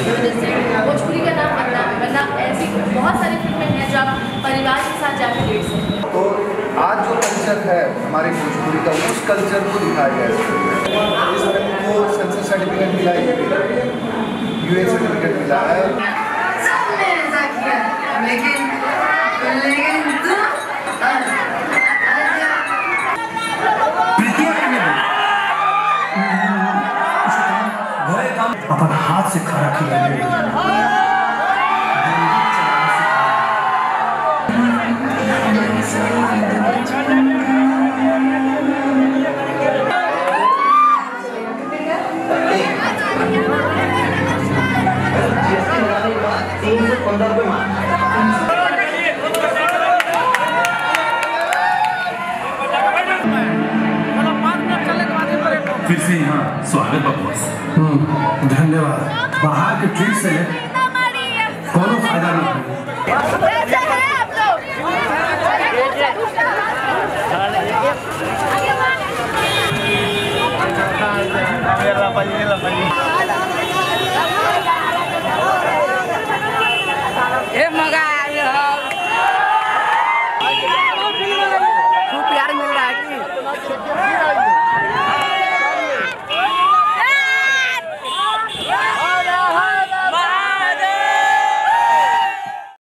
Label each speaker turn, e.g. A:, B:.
A: भोजपुरी का नाम अपना वरना ऐसी बहुत सारी फ़िल्में हैं जो आप परिवार के साथ जाकर देख सकते हैं
B: तो आज जो कल्चर है हमारे भोजपुरी का, उस कल्चर को दिखाया गया सर्टिफिकेट मिला है यू ए सर्टिफिकेट मिला है।
C: अपन हाथ से खड़ा किया
D: फिर से यहाँ स्वागत बकवास
C: हम्म, धन्यवाद। बाहर के ट्रिक से कोनो फ़ायदा नहीं
E: मगा